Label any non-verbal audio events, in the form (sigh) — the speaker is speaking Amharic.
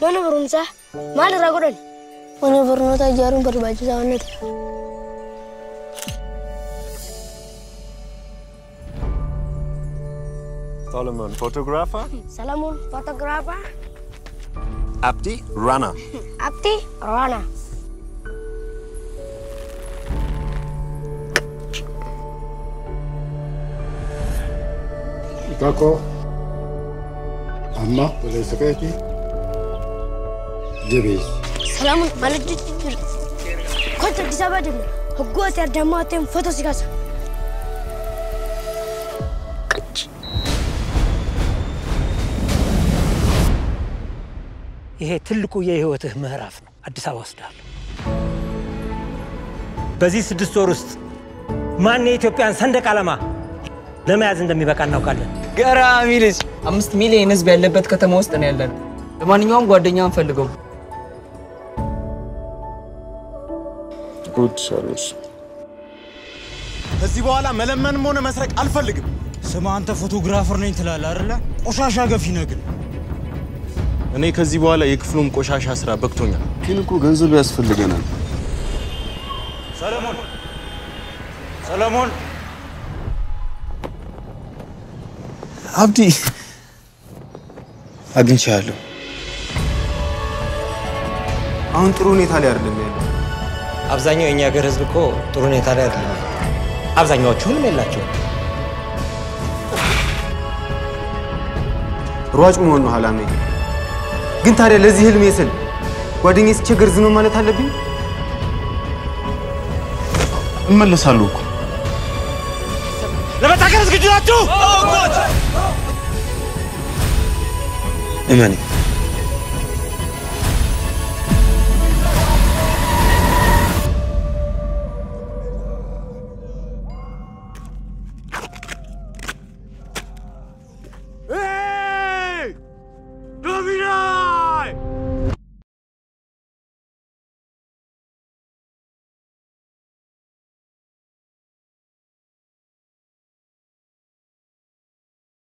Mana burunsa? Mana ragudan? Mana burnota jarum berbaju itu? Salamun fotografer. Salamun fotografer. Abdi, runner. (laughs) Abdi, runner. Kako, amma, boleh sekali. Jira? Kota Addis Ababa deemna. Hoggooti addammaa ta'een foto si kaasa. ይሄ ትልቁ የህይወትህ ምዕራፍ ነው። አዲስ አበባ ወስዳለሁ። በዚህ ስድስት ወር ውስጥ ማን የኢትዮጵያን ሰንደቅ ዓላማ ለመያዝ እንደሚበቃ እናውቃለን። ገራሚ ልጅ። አምስት ሚሊዮን ህዝብ ያለበት ከተማ ውስጥ ነው ያለነው። ለማንኛውም ጓደኛ እንፈልገው። ከዚህ በኋላ መለመንም ሆነ መስረቅ አልፈልግም። ስማ አንተ ፎቶግራፈር ነኝ ትላለህ አይደለ? ቆሻሻ ገፊ ነህ ግን። እኔ ከዚህ በኋላ የክፍሉም ቆሻሻ ስራ በቅቶኛል። ግን እኮ ገንዘብ ያስፈልገናል። ሰለሞን ሰለሞን አብዲ አግኝቻለሁ። አሁን ጥሩ ሁኔታ ላይ አይደለም ያለው። አብዛኛው የእኛ ሀገር ህዝብ እኮ ጥሩ ሁኔታ ላይ አይደለም። አብዛኛዎቹ ህልም የላቸውም። ሯጭ መሆን ነው አላሜ። ግን ታዲያ ለዚህ ህልሜ ስል ጓደኛዬ ሲቸገር ዝም ማለት አለብኝ? እመለሳለሁ እኮ ለመታገል ዝግጁ ናችሁ? እመኔ